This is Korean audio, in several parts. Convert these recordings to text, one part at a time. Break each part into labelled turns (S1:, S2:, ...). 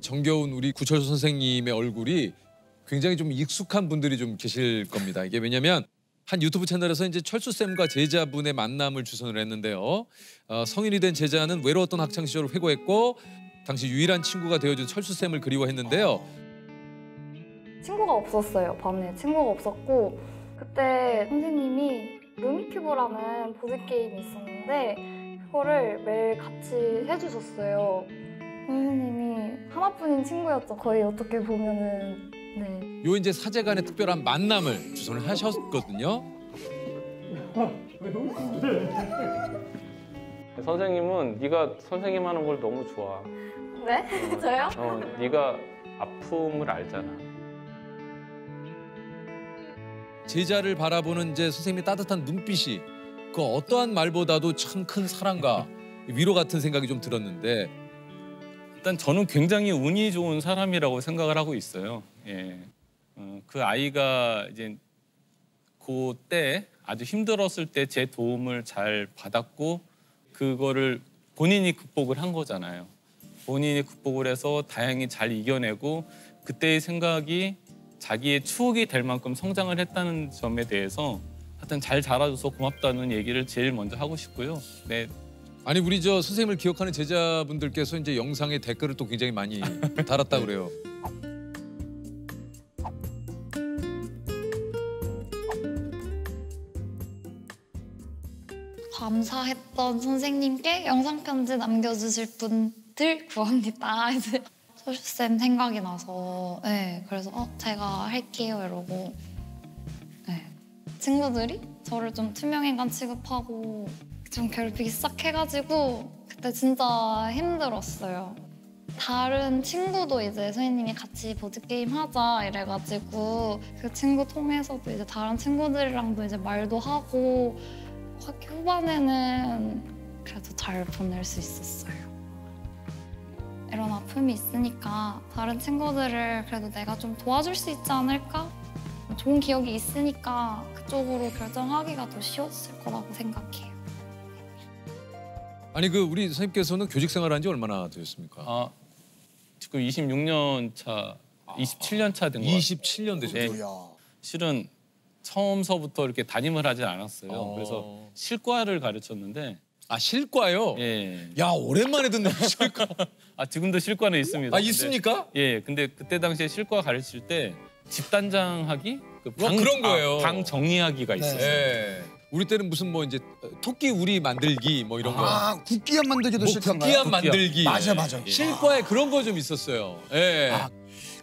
S1: 정겨운 우리 구철 선생님의 얼굴이 굉장히 좀 익숙한 분들이 좀 계실 겁니다. 이게 왜냐면 한 유튜브 채널에서 이제 철수 쌤과 제자분의 만남을 주선을 했는데요. 어, 성인이 된 제자는 외로웠던 학창 시절을 회고했고 당시 유일한 친구가 되어준 철수 쌤을 그리워했는데요.
S2: 친구가 없었어요. 반에 친구가 없었고 그때 선생님이 루미큐브라는 보드 게임이 있었는데 그거를 매일 같이 해주셨어요. 선생님이 하나뿐인 친구였죠. 거의 어떻게 보면은 네.
S1: 요 이제 사제간의 특별한 만남을 주선을 하셨거든요.
S3: 선생님은 네가 선생님 하는 걸 너무 좋아.
S2: 네? 저요?
S3: 어, 네가 아픔을 알잖아.
S1: 제자를 바라보는 이제 선생님의 따뜻한 눈빛이 그 어떠한 말보다도 참 큰 사랑과 위로 같은 생각이 좀 들었는데
S4: 일단 저는 굉장히 운이 좋은 사람이라고 생각을 하고 있어요. 예. 어, 그 아이가 이제 그때 아주 힘들었을 때 제 도움을 잘 받았고 그거를 본인이 극복을 한 거잖아요. 본인이 극복을 해서 다행히 잘 이겨내고 그때의 생각이 자기의 추억이 될 만큼 성장을 했다는 점에 대해서 하여튼 잘 자라줘서 고맙다는 얘기를 제일 먼저 하고 싶고요. 네,
S1: 아니 우리 저 선생님을 기억하는 제자분들께서 이제 영상에 댓글을 또 굉장히 많이 달았다 그래요.
S2: 감사했던 선생님께 영상 편지 남겨주실 분들 구합니다. 이제 소주쌤 생각이 나서 네 그래서 어 제가 할게요 이러고 네 친구들이 저를 좀 투명 인간 취급하고 좀 괴롭히기 시작해가지고 그때 진짜 힘들었어요. 다른 친구도 이제 선생님이 같이 보드 게임 하자 이래가지고 그 친구 통해서도 이제 다른 친구들이랑도 이제 말도 하고 학기 후반에는 그래도 잘 보낼 수 있었어요. 이런 아픔이 있으니까 다른 친구들을 그래도 내가 좀 도와줄 수 있지 않을까? 좋은 기억이 있으니까 그쪽으로 결정하기가 더 쉬웠을 거라고 생각해요.
S1: 아니 그 우리 선생님께서는 교직 생활한 지 얼마나 되셨습니까?
S4: 아, 지금 26년 차, 27년 차 된 거 같아요.
S1: 27년 되셨어요.
S4: 네.
S5: 야.
S4: 실은 처음서부터 이렇게 담임을 하진 않았어요.
S1: 어.
S4: 그래서 실과를 가르쳤는데
S1: 아 실과요?
S4: 예.
S1: 야 오랜만에 듣는 실과.
S4: 아 지금도 실과는 있습니다.
S1: 아
S4: 근데-
S1: 있습니까?
S4: 예. 근데 그때 당시에 실과 가르칠 때 집단장하기 그
S1: 와, 그런 거예요.
S4: 아, 방 정리하기가
S5: 네.
S4: 있었어요.
S1: 예. 우리 때는 무슨 뭐 이제 토끼 우리 만들기 뭐 이런 거.
S5: 아 국기함 만들기도
S1: 뭐
S5: 실패한가요?
S1: 국기함 만들기.
S5: 맞아 맞아.
S1: 실과에 그런 거 좀 있었어요. 예.
S5: 아,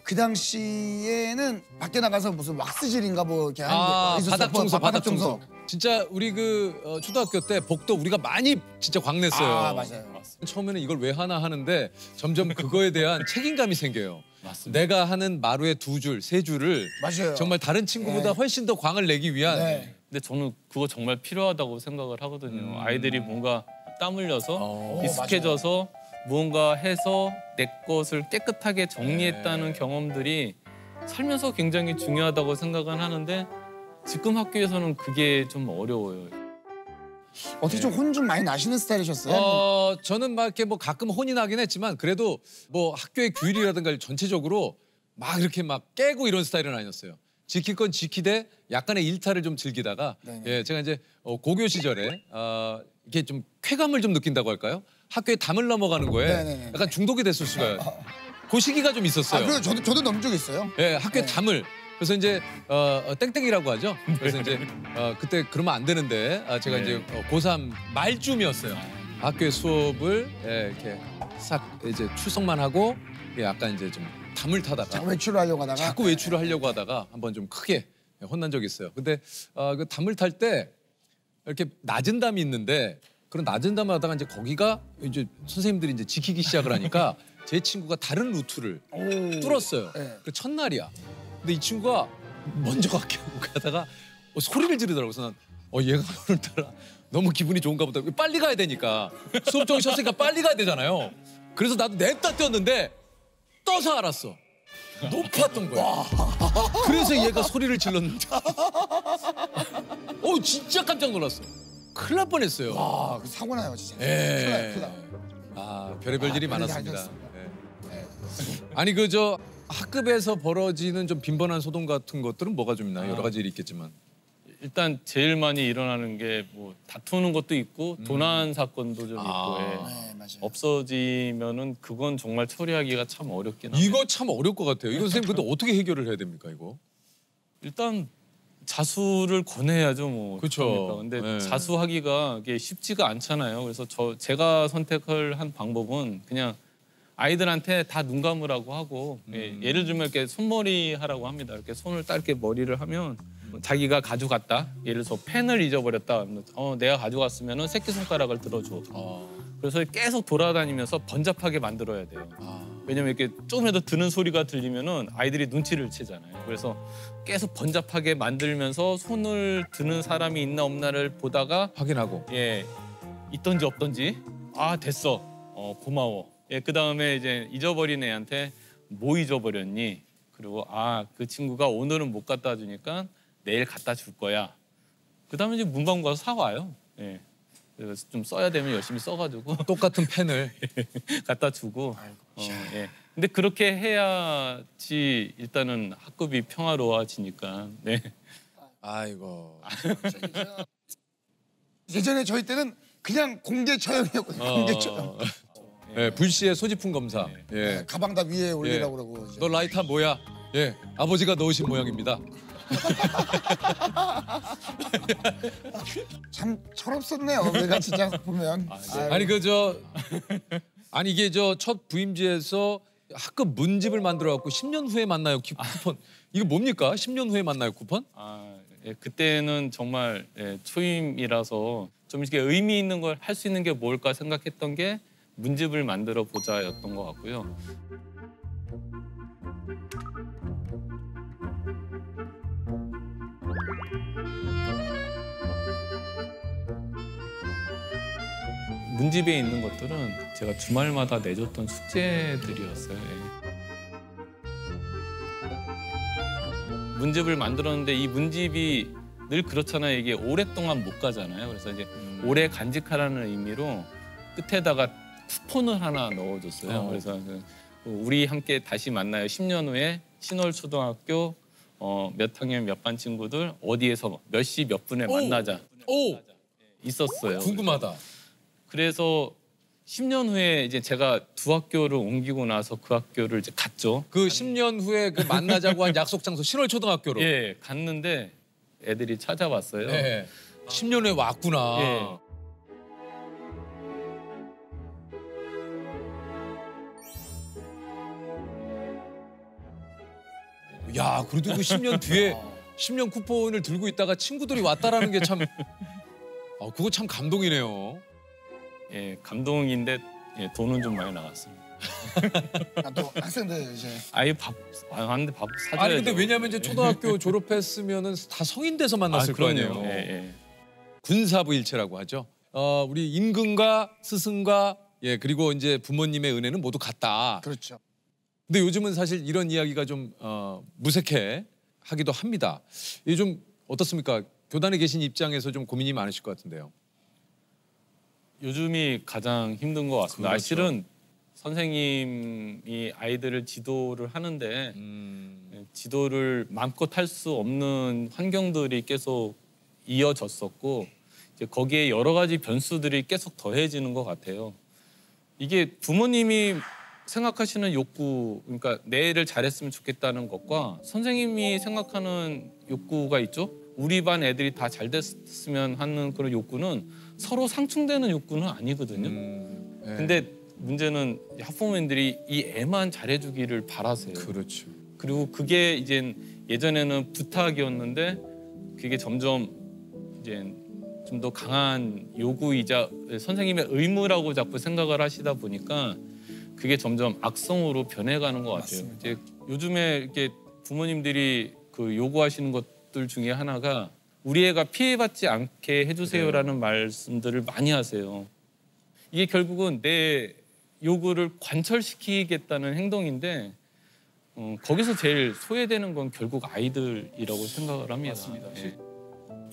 S5: 그 당시에는 밖에 나가서 무슨 왁스질인가 뭐 이렇게 하는
S1: 아,
S5: 게 있었어요.
S1: 바닥 청소,
S5: 바-
S1: 바닥 청소. 진짜 우리 그 어, 초등학교 때 복도 우리가 많이 진짜 광냈어요.
S5: 아 맞아요.
S1: 처음에는 이걸 왜 하나 하는데 점점 그거에 대한 책임감이 생겨요.
S4: 맞습니다.
S1: 내가 하는 마루의 두 줄, 세 줄을
S5: 맞아요.
S1: 정말 다른 친구보다
S5: 네.
S1: 훨씬 더 광을 내기 위한
S5: 네.
S4: 근데 저는 그거 정말 필요하다고 생각을 하거든요. 아이들이 뭔가 땀 흘려서
S1: 음. 어.
S4: 익숙해져서 무언가 해서 내 것을 깨끗하게 정리했다는
S1: 네.
S4: 경험들이 살면서 굉장히 중요하다고 생각은 하는데 지금 학교에서는 그게 좀 어려워요.
S5: 어떻게 좀 혼좀 많이 나시는 스타일이셨어요?
S1: 어, 저는 막 이렇게 뭐 가끔 혼이 나긴 했지만 그래도 뭐 학교의 규율이라든가 전체적으로 막 이렇게 막 깨고 이런 스타일은 아니었어요. 지킬 건 지키되 약간의 일탈을 좀 즐기다가
S5: 네네.
S1: 예, 제가 이제 어, 고교 시절에 어, 이게 좀 쾌감을 좀 느낀다고 할까요? 학교에 담을 넘어가는 거에
S5: 네네네.
S1: 약간 중독이 됐을 수가 그 시기가
S5: 좀아
S1: 있었어요.
S5: 그래 저도 저도 넘은 적 있어요.
S1: 예, 학교에
S5: 네.
S1: 담을. 그래서 이제 어, 어, 땡땡이라고 하죠. 그래서 이제 어, 그때 그러면 안 되는데 아, 제가
S4: 네.
S1: 이제 어, 고3 말쯤이었어요. 학교에 수업을 예, 이렇게 싹 이제 출석만 하고 예, 약간 이제 좀 담을 타다가
S5: 자꾸 외출을 하려고 하다가
S1: 자꾸 외출을 하려고 하다가 한번 좀 크게 혼난 적이 있어요. 근데 어, 그 담을 탈 때 이렇게 낮은 담이 있는데 그런 낮은 담을 하다가 이제 거기가 이제 선생님들이 이제 지키기 시작을 하니까 제 친구가 다른 루트를
S5: 오.
S1: 뚫었어요.
S5: 네.
S1: 그 첫날이야. 근데 이 친구가 먼저 갈게 하고 가다가 어, 소리를 지르더라고. 그래서 난 어, 얘가 오늘따라 너무 기분이 좋은가 보다. 빨리 가야 되니까. 수업 정시 셨으니까 빨리 가야 되잖아요. 그래서 나도 냅다 뛰었는데 떠서 알았어. 높았던 거야. 그래서 얘가 소리를 질렀는데. 어, 진짜 깜짝 놀랐어. 큰일 날 뻔했어요.
S5: 아, 그 사고 나요 진짜.
S1: 예.
S5: 큰일 나요, 큰일 나요.
S1: 아, 별의별 일이
S5: 아,
S1: 많았습니다. 예.
S5: 네.
S1: 아니 그 저 학급에서 벌어지는 좀 빈번한 소동 같은 것들은 뭐가 좀 있나요? 여러 가지 일이 있겠지만.
S4: 일단 제일 많이 일어나는 게 뭐 다투는 것도 있고 도난 사건도 좀 있고
S1: 아.
S4: 예.
S5: 네 맞아요.
S4: 없어지면은 그건 정말 처리하기가 참 어렵긴 합니다.
S1: 이거 참 어려울 것 같아요. 이거 선생님 근데 어떻게 해결을 해야 됩니까 이거?
S4: 일단 자수를 권해야죠 뭐.
S1: 그쵸.
S4: 어떡합니까? 근데
S1: 네.
S4: 자수하기가 이게 쉽지가 않잖아요. 그래서 저 제가 선택을 한 방법은 그냥 아이들한테 다 눈 감으라고 하고 예,
S1: 음.
S4: 예를 들면 이렇게 손머리 하라고 합니다. 이렇게 손을 딱 이렇게 머리를 하면 자기가 가져갔다. 예를 들어서 펜을 잊어버렸다. 어 내가 가져갔으면은 새끼 손가락을 들어줘. 그래서 계속 돌아다니면서 번잡하게 만들어야 돼요. 왜냐면 이렇게 조금이라도 드는 소리가 들리면은 아이들이 눈치를 채잖아요. 그래서 계속 번잡하게 만들면서 손을 드는 사람이 있나 없나를 보다가
S1: 확인하고.
S4: 예 있던지 없던지 아 됐어 어 고마워 예그 다음에 이제 잊어버린 애한테 뭐 잊어버렸니 그리고 아 그 친구가 오늘은 못 갖다 주니까 내일 갖다 줄 거야 그 다음에 이제 문방 가서 사 와요 예 그래서 좀 써야 되면 열심히 써가지고
S1: 똑같은 펜을
S4: 갖다 주고 어, 예 근데 그렇게 해야지 일단은 학급이 평화로워지니까 네
S1: 아이고.
S5: 예전에 저희 때는 그냥 공개 처형이었거든요. 공개 처형.
S1: 예, 불시에 소지품 검사. 예.
S5: 가방 다 위에 올리라고 그러고. 이제.
S1: 너 라이터 뭐야? 예. 아버지가 넣으신 모양입니다.
S5: 참 철없었네요. 내가 진짜 보면. 아유,
S1: 아니 그 저 아니 이게 저 첫 부임지에서 학급 문집을 만들어 갖고 10년 후에 만나요 키- 쿠폰. 이거 뭡니까? 10년 후에 만나요 쿠폰?
S4: 아, 예, 그때는 정말 예, 초임이라서 좀 이렇게 의미 있는 걸 할 수 있는 게 뭘까 생각했던 게 문집을 만들어 보자였던 것 같고요. 문집에 있는 것들은 제가 주말마다 내줬던 숙제들이었어요. 예. 문집을 만들었는데 이 문집이 늘 그렇잖아요. 이게 오랫동안 못 가잖아요. 그래서 이제 오래 간직하라는 의미로 끝에다가 쿠폰을 하나 넣어줬어요.
S1: 어.
S4: 그래서 그 우리 함께 다시 만나요. 10년 후에 신월 초등학교 어, 몇 학년 몇 반 친구들 어디에서 몇 시 몇 분에
S1: 오!
S4: 만나자
S1: 오
S4: 있었어요.
S1: 궁금하다.
S4: 그래서 10년 후에 이제 제가 두 학교를 옮기고 나서 그 학교를 이제 갔죠.
S1: 그 10년 후에 그 만나자고 한 약속 장소 신월 초등학교로.
S4: 예, 갔는데 애들이 찾아왔어요.
S1: 예. 10년 후에 왔구나.
S4: 예.
S1: 야, 그래도 그 10년 뒤에 10년 쿠폰을 들고 있다가 친구들이 왔다라는 게 참. 아, 그거 참 감동이네요.
S4: 예, 감동인데 예, 돈은 좀 많이 나갔습니다.
S5: 아, 또 학생들 이제
S4: 아예 밥, 아, 하는데 밥 사줘야죠.
S1: 아니 근데 왜냐면 이제 초등학교 졸업했으면은 다 성인 돼서 만났을
S4: 아,
S1: 거. 아니에요.
S4: 예, 예.
S1: 군사부 일체라고 하죠. 어, 우리 임금과 스승과 예 그리고 이제 부모님의 은혜는 모두 같다.
S5: 그렇죠.
S1: 근데 요즘은 사실 이런 이야기가 좀 어, 무색해 하기도 합니다. 이게 좀 어떻습니까? 교단에 계신 입장에서 좀 고민이 많으실 것 같은데요.
S4: 요즘이 가장 힘든 것 같습니다.
S1: 그렇죠.
S4: 사실은 선생님이 아이들을 지도를 하는데
S1: 음,
S4: 예, 지도를 마음껏 할 수 없는 환경들이 계속 이어졌었고 이제 거기에 여러 가지 변수들이 계속 더해지는 것 같아요. 이게 부모님이 생각하시는 욕구, 그러니까 내 애를 잘했으면 좋겠다는 것과 선생님이 생각하는 욕구가 있죠. 우리 반 애들이 다 잘 됐으면 하는 그런 욕구는 서로 상충되는 욕구는 아니거든요.
S1: 음, 예.
S4: 근데 문제는 학부모님들이 이 애만 잘해주기를 바라세요.
S1: 그렇죠.
S4: 그리고 그게 이제 예전에는 부탁이었는데 그게 점점 이제 좀 더 강한 요구이자 선생님의 의무라고 자꾸 생각을 하시다 보니까 그게 점점 악성으로 변해가는 것 같아요.
S5: 맞습니다.
S4: 이제 요즘에 이렇게 부모님들이 그 요구하시는 것들 중에 하나가 우리 애가 피해받지 않게 해주세요라는 말씀들을 많이 하세요. 이게 결국은 내 요구를 관철시키겠다는 행동인데 어, 거기서 제일 소외되는 건 결국 아이들이라고 생각을 합니다. 예.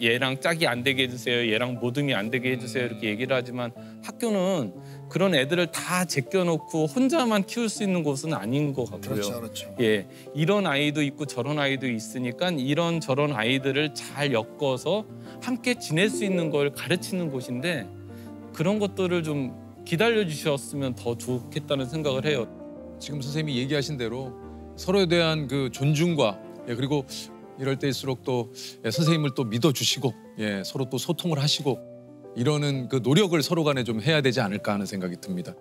S4: 얘랑 짝이 안 되게 해주세요. 얘랑 모듬이 안 되게 해주세요. 이렇게 얘기를 하지만 학교는 그런 애들을 다 제껴놓고 혼자만 키울 수 있는 곳은 아닌 것 같고요.
S5: 그렇죠, 그렇죠.
S4: 예, 이런 아이도 있고 저런 아이도 있으니까 이런 저런 아이들을 잘 엮어서 함께 지낼 수 있는 걸 가르치는 곳인데 그런 것들을 좀 기다려 주셨으면 더 좋겠다는 생각을 해요.
S1: 지금 선생님이 얘기하신 대로 서로에 대한 그 존중과 예, 그리고 이럴 때일수록 또 예, 선생님을 또 믿어주시고 예, 서로 또 소통을 하시고 이러는 그 노력을 서로 간에 좀 해야 되지 않을까 하는 생각이 듭니다.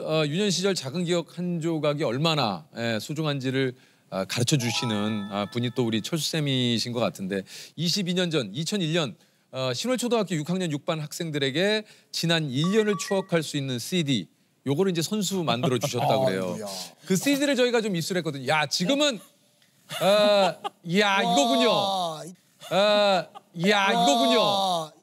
S1: 어, 유년 시절 작은 기억 한 조각이 얼마나 예, 소중한지를 아, 가르쳐 주시는 아, 분이 또 우리 철수 쌤이신 것 같은데 22년 전 2001년 어, 신월초등학교 6학년 6반 학생들에게 지난 1년을 추억할 수 있는 CD 요거를 이제 선수 만들어 주셨다 그래요.
S5: 아이고야.
S1: 그 CD를 저희가 좀 입수했거든요. 야 지금은 어, 야 이거군요.
S5: 와,
S1: 어, 야 이거군요.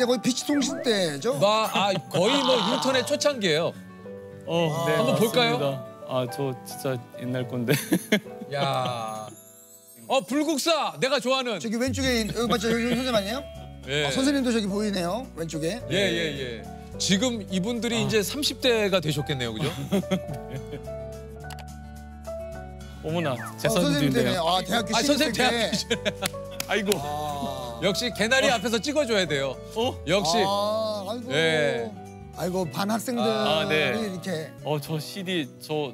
S5: 때 거의 피치통신 때죠?
S1: 마, 아 거의 뭐 인터넷 초창기예요.
S4: 어, 네,
S1: 한번 볼까요?
S4: 맞습니다. 아, 저 진짜 옛날 건데.
S1: 야. 어 불국사 내가 좋아하는.
S5: 저기 왼쪽에 있- 어, 맞죠? 여기 선생님 아니에요?
S1: 예.
S5: 아, 선생님도 저기 보이네요. 왼쪽에.
S1: 예, 예, 예. 지금 이분들이 이제 30대가 되셨겠네요, 그죠?
S4: 어머나, 제
S5: 어, 선생님 때문에. 아 대학교
S1: 아, 선생님. 대학교
S4: 아이고.
S5: 아,
S1: 역시 개나리 앞에서 찍어줘야 돼요.
S4: 어?
S1: 역시.
S5: 아, 아이고.
S1: 예.
S5: 아이고 반 학생들이
S4: 아, 네.
S5: 이렇게
S4: 어, 저 CD 저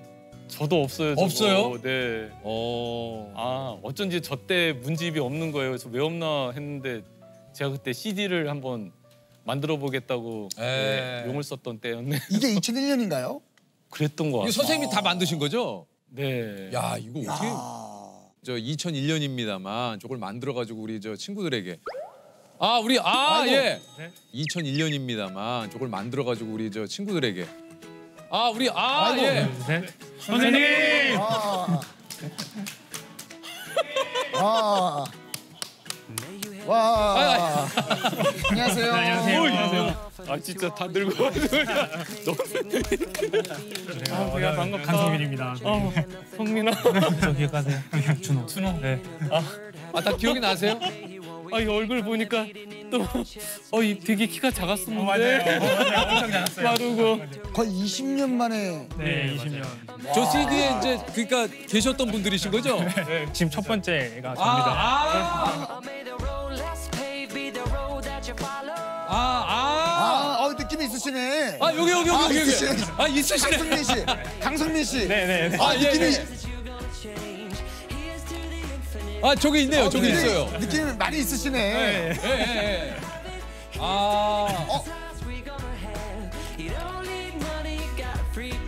S4: 저도 없어요. 저거.
S1: 없어요?
S4: 네.
S1: 어.
S4: 아, 어쩐지 저 때 문집이 없는 거예요. 그래서 왜 없나 했는데 제가 그때 CD를 한번 만들어 보겠다고
S1: 에.
S4: 네, 용을 썼던 때였네.
S5: 이게 2001년인가요?
S4: 그랬던 거
S1: 이거
S4: 같아요.
S1: 선생님이 다 만드신 거죠?
S4: 네.
S1: 야, 이거 어떻게
S5: 아,
S1: 저 2001년입니다만 저걸 만들어 가지고 우리 저 친구들에게 아, 우리 아,
S5: 아이고.
S1: 예.
S4: 네?
S1: 2001년입니다만 저걸 만들어 가지고 우리 저 친구들에게 아, 우리 아,
S5: 아이고.
S1: 예.
S6: 선생님!
S5: 아. 와. 와. 안녕하세요.
S6: 안녕하세요.
S4: 아, 진짜 다 가지고 아, 제가 반갑다.
S6: 강성민입니다.
S4: 어, 성민아.
S6: 저 기억하세요? 준호. 준호. 네.
S1: 아, 다 기억이 나세요?
S4: 아, 이 얼굴 보니까 또 어, 이 되게 키가 작았었는데.
S6: 맞아요. 엄청 잘했어요.
S4: 마르고.
S5: 거의 20년 만에
S6: 네, 20년.
S1: 저 CD에 이제 그러니까 계셨던 분들이신 거죠?
S6: 지금 첫 번째가
S1: 아,
S6: 접니다.
S1: 아, 아, 아,
S5: 아, 어, 느낌이 있으시네.
S1: 아, 여기, 여기,
S5: 아,
S1: 여기, 여기.
S5: 있으시네.
S1: 아, 있으시네.
S5: 강성민 씨. 강성민 씨.
S6: 네, 네, 네.
S5: 아,
S1: 아, 예,
S5: 느낌이
S1: 아, 저기 있네요. 저기
S5: 느낌이-
S1: 있어요.
S5: 느낌이 많이 있으시네.
S1: 예, 예, 예. 아,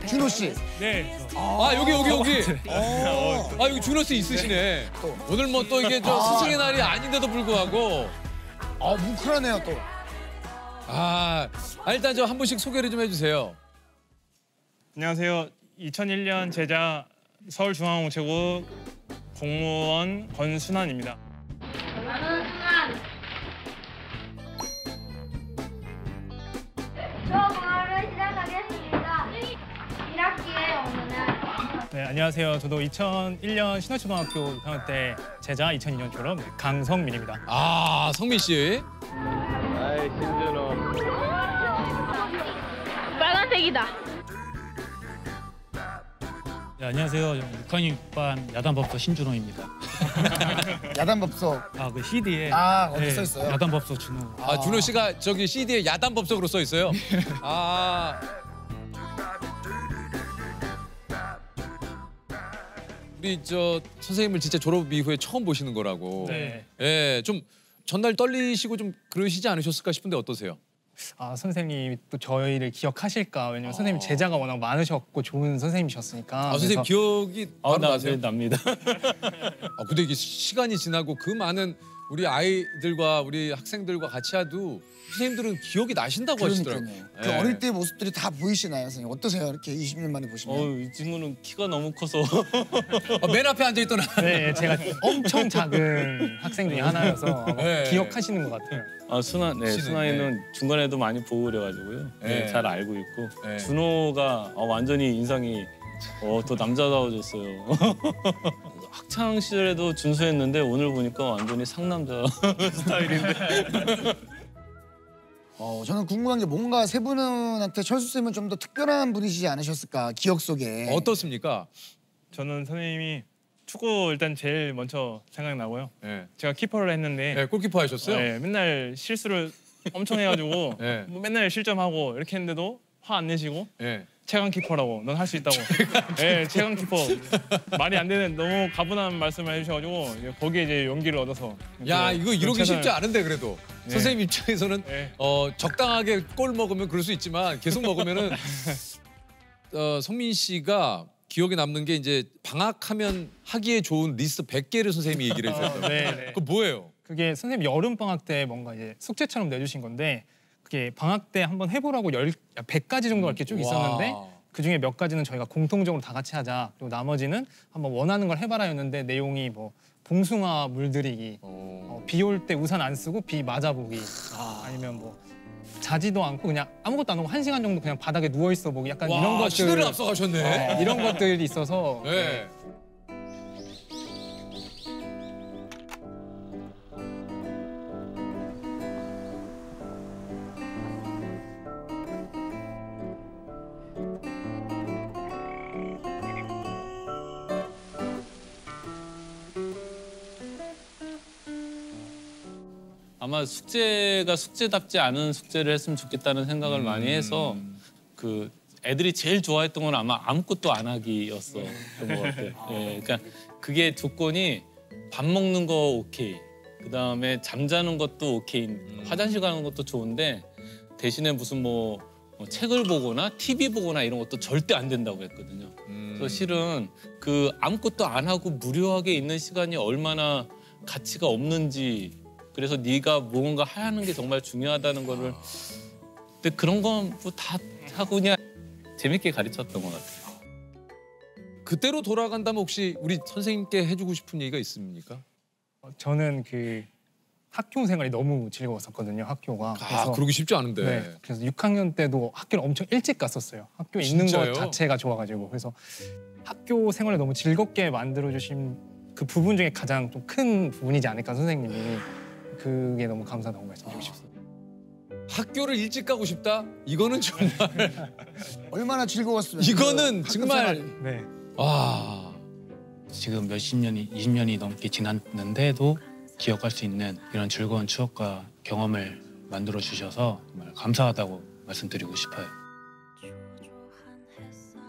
S5: 준호 씨.
S6: 네.
S1: 아, 여기, 여기, 여기.
S5: 어.
S1: 아, 여기 준호 씨 있으시네.
S5: 또.
S1: 오늘 뭐 또 이게 저 스승의 날이 아닌데도 불구하고.
S5: 아, 뭉클하네요, 또.
S1: 아, 아, 일단 저 한 분씩 소개를 좀 해주세요.
S6: 안녕하세요. 2001년 제자 서울중앙우체국 공무원 권순환입니다.
S7: 수업을 시작하겠습니다. 1학기에 오는 날.
S6: 네, 안녕하세요. 저도 2001년 신화초등학교 6학년 때 제자 2002년 졸업 강성민입니다.
S1: 아, 성민 씨.
S3: 아이 신준호.
S7: 빨간색이다.
S8: 네, 안녕하세요. 6학년 6반 야단법서 신준호입니다.
S5: 야단법석.
S8: 아, 그 CD에
S5: 아, 거기 써 있어요?
S8: 야단법서 준호.
S1: 아, 준호 씨가 저기 CD에 야단 법석으로 써 있어요. 아. 우리 저 선생님을 진짜 졸업 이후에 처음 보시는 거라고.
S6: 네.
S1: 예, 좀 전날 떨리시고 좀 그러시지 않으셨을까 싶은데 어떠세요?
S6: 아, 선생님이 또 저희를 기억하실까? 왜냐면 선생님 제자가 워낙 많으셨고 좋은 선생님이셨으니까.
S1: 아, 선생님 기억이
S4: 아,
S1: 바로
S4: 나,
S1: 나세요?
S4: 네, 납니다.
S1: 아, 근데 이게 시간이 지나고 그 많은 우리 아이들과 우리 학생들과 같이 하도 선생님들은 기억이 나신다고 하시더라고요.
S5: 그러니까요. 그
S1: 네.
S5: 어릴 때 모습들이 다 보이시나요, 선생님? 어떠세요? 이렇게 20년 만에 보시면?
S4: 어, 이 친구는 키가 너무 커서
S1: 어, 맨 앞에 앉아 있던
S6: 네, 제가 엄청 작은 학생 중에 하나여서
S1: 네.
S6: 기억하시는 것 같아요.
S4: 아 순아 네
S1: 씨는,
S4: 순아이는 중간에도 많이 보고 그래가지고요. 네,
S1: 네.
S4: 잘 알고 있고
S1: 네.
S4: 준호가 어, 완전히 인상이 어, 더 남자다워졌어요. 학창 시절에도 준수했는데 오늘 보니까 완전히 상남자 스타일인데.
S5: 어, 저는 궁금한 게 뭔가 세 분한테 철수 쌤은 좀 더 특별한 분이시지 않으셨을까 기억 속에.
S1: 어떻습니까?
S6: 저는 선생님이 축구 일단 제일 먼저 생각나고요.
S1: 네.
S6: 제가 키퍼를 했는데
S1: 네, 골키퍼 하셨어요?
S6: 네, 맨날 실수를 엄청 해가지고
S1: 네.
S6: 뭐 맨날 실점하고 이렇게 했는데도 화 안 내시고
S1: 네.
S6: 최강 키퍼라고 넌 할 수 있다고. 네, 최강 키퍼 말이 안 되는 너무 과분한 말씀을 해주셔가지고 이제 거기에 이제 용기를 얻어서.
S1: 야
S6: 그-
S1: 이거
S6: 그
S1: 이러기
S6: 최선을-
S1: 쉽지 않은데 그래도
S6: 네.
S1: 선생님 입장에서는
S6: 네.
S1: 어, 적당하게 골 먹으면 그럴 수 있지만 계속 먹으면은 어, 성민 씨가 기억에 남는 게 이제 방학하면 하기에 좋은 리스트 100개를 선생님이 얘기를 해주셨어요.
S6: 어, 네, 네.
S1: 그거 뭐예요?
S6: 그게 선생님 여름 방학 때 뭔가 이제 숙제처럼 내주신 건데 그게 방학 때 한번 해보라고 열 100가지 정도가 이렇게 쭉 있었는데
S1: 와.
S6: 그 중에 몇 가지는 저희가 공통적으로 다 같이 하자 그리고 나머지는 한번 원하는 걸 해봐라 였는데 내용이 뭐 봉숭아 물들이기 어, 비올 때 우산 안 쓰고 비 맞아보기 아니면 뭐 자지도 않고 그냥 아무것도 안 하고 한 시간 정도 그냥 바닥에 누워 있어 보기 약간
S1: 와,
S6: 이런 것들
S1: 시대를 앞서가셨네.
S6: 어, 이런 것들이 있어서
S1: 네.
S4: 아마 숙제가 숙제답지 않은 숙제를 했으면 좋겠다는 생각을 많이 해서 그 애들이 제일 좋아했던 건 아마 아무것도 안 하기였어. 것 같아요. 예, 그러니까 그게 조건이 밥 먹는 거 오케이, 그 다음에 잠자는 것도 오케이, 화장실 가는 것도 좋은데 대신에 무슨 뭐, 뭐 책을 보거나 TV 보거나 이런 것도 절대 안 된다고 했거든요. 그래서 실은 그 아무것도 안 하고 무료하게 있는 시간이 얼마나 가치가 없는지 그래서 네가 무언가 하는 게 정말 중요하다는 거를 근데 그런 건 뭐 다 하고 그냥 재밌게 가르쳤던 것 같아요.
S1: 그때로 돌아간다면 혹시 우리 선생님께 해주고 싶은 얘기가 있습니까?
S6: 어, 저는 그 학교 생활이 너무 즐거웠었거든요 학교가
S1: 아, 그러기 쉽지 않은데.
S6: 네, 그래서 6학년 때도 학교를 엄청 일찍 갔었어요. 학교에 있는
S1: 진짜요?
S6: 것 자체가 좋아가지고 그래서 학교 생활을 너무 즐겁게 만들어 주신 그 부분 중에 가장 좀 큰 부분이지 않을까 선생님이 그게 너무 감사하다고 말씀드리고 싶습니다.
S1: 학교를 일찍 가고 싶다? 이거는 정말
S5: 얼마나 즐거웠으면.
S1: 이거는
S5: 그
S1: 정말.
S6: 네.
S1: 와.
S8: 지금 몇십 년이 20년이 넘게 지났는데도 기억할 수 있는 이런 즐거운 추억과 경험을 만들어 주셔서 정말 감사하다고 말씀드리고 싶어요.